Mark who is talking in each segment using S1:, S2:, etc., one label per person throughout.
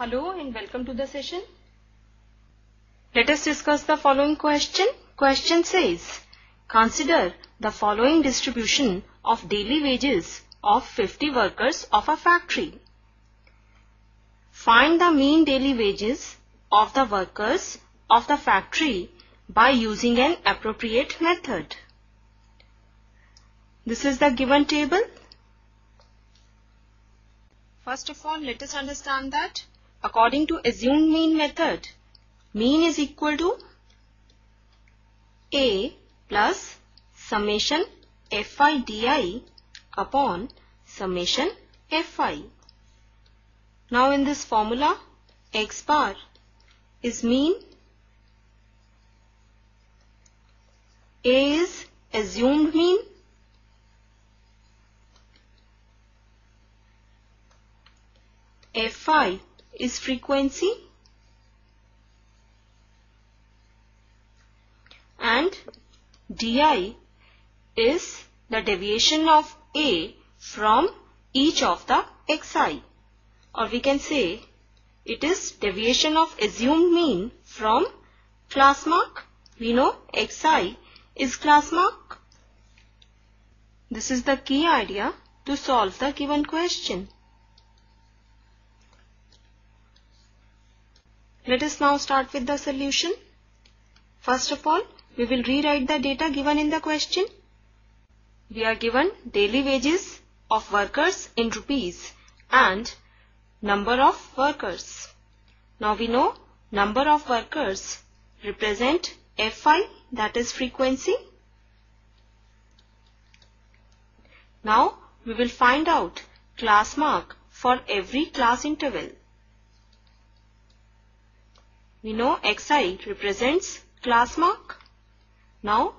S1: Hello and welcome to the session. Let us discuss the following question. Question says, consider the following distribution of daily wages of 50 workers of a factory. Find the mean daily wages of the workers of the factory by using an appropriate method. This is the given table. First of all, let us understand that according to assumed mean method, mean is equal to A plus summation Fi di upon summation Fi. Now in this formula, x bar is mean, A is assumed mean, Fi is frequency and di is the deviation of A from each of the xi or we can say it is deviation of assumed mean from class mark. We know xi is class mark. This is the key idea to solve the given question. Let us now start with the solution. First of all, we will rewrite the data given in the question. We are given daily wages of workers in rupees and number of workers. Now we know number of workers represent Fi that is frequency. Now we will find out class mark for every class interval. We know xi represents class mark. Now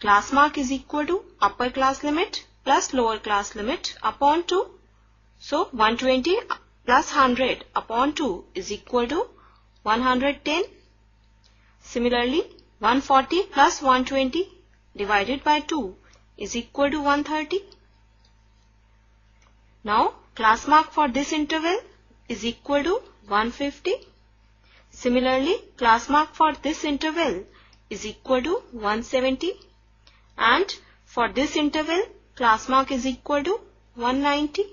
S1: class mark is equal to upper class limit plus lower class limit upon 2. So 120 plus 100 upon 2 is equal to 110. Similarly 140 plus 120 divided by 2 is equal to 130. Now class mark for this interval is equal to 150. Similarly, class mark for this interval is equal to 170 and for this interval class mark is equal to 190.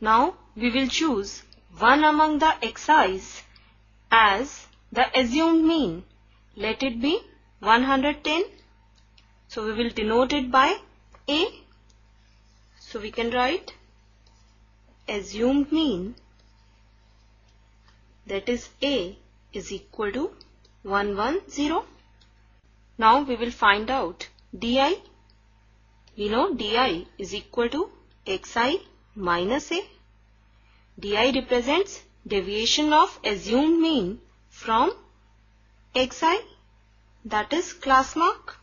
S1: Now we will choose one among the xi's as the assumed mean. Let it be 110. So we will denote it by A. So we can write assumed mean that is A is equal to 110. Now we will find out di. We know di is equal to xi minus A. di represents deviation of assumed mean from xi that is class mark.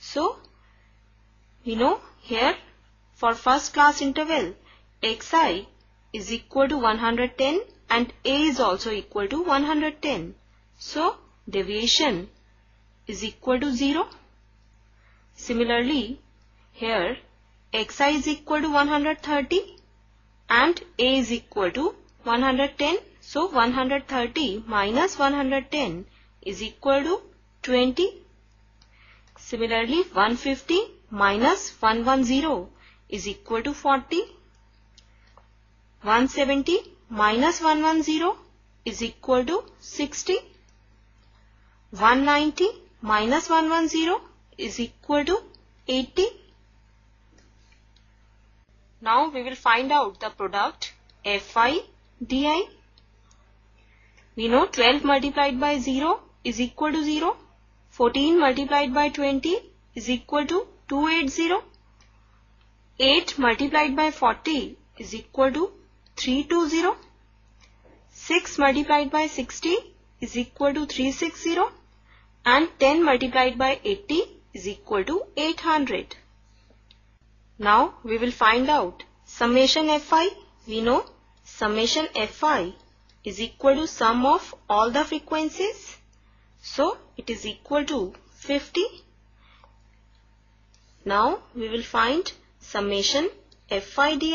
S1: So we know here for first class interval xi is equal to 110 and A is also equal to 110. So, deviation is equal to 0. Similarly, here xi is equal to 130 and A is equal to 110. So, 130 minus 110 is equal to 20. Similarly, 150 minus 110 is equal to 40. 170 minus 110 is equal to 60. 190 minus 110 is equal to 80. Now we will find out the product Fi di. We know 12 multiplied by 0 is equal to 0. 14 multiplied by 20 is equal to 280. 8 multiplied by 40 is equal to 320. 6 multiplied by 60 is equal to 360 and 10 multiplied by 80 is equal to 800. Now we will find out summation Fi. We know summation Fi is equal to sum of all the frequencies. So it is equal to 50. Now we will find summation Fi di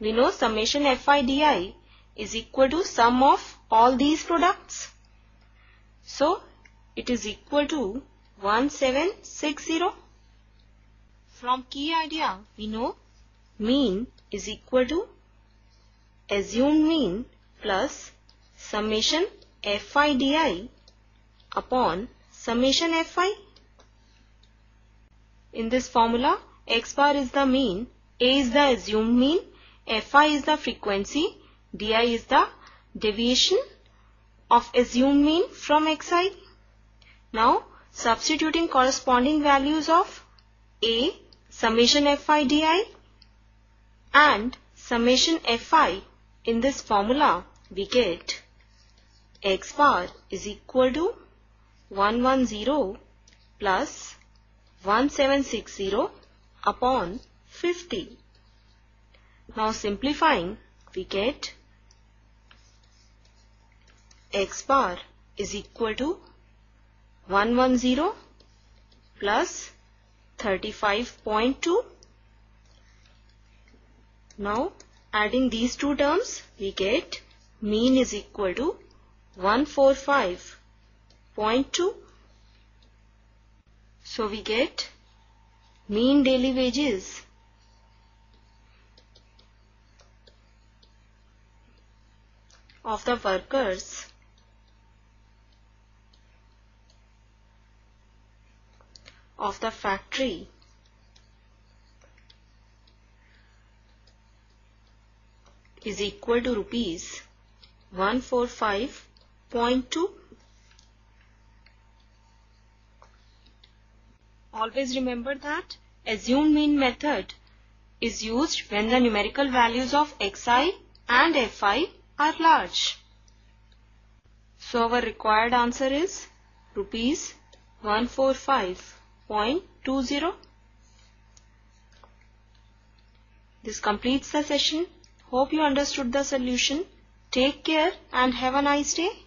S1: we know summation fi di is equal to sum of all these products. So it is equal to 1760. From key idea we know mean is equal to assumed mean plus summation fi di upon summation fi. In this formula, x bar is the mean, a is the assumed mean, fi is the frequency, di is the deviation of assumed mean from xi. Now, substituting corresponding values of a summation fi di and summation fi in this formula, we get x bar is equal to 110 plus 1760 upon 50. Now simplifying, we get x bar is equal to 110 plus 35.2. Now adding these two terms, we get mean is equal to 145.2. So we get mean daily wages of the workers. Of the factory. Is equal to rupees 145.2 Always remember that assumed mean method is used when the numerical values of xi and fi are large. So our required answer is rupees 145.20. This completes the session. Hope you understood the solution. Take care and have a nice day.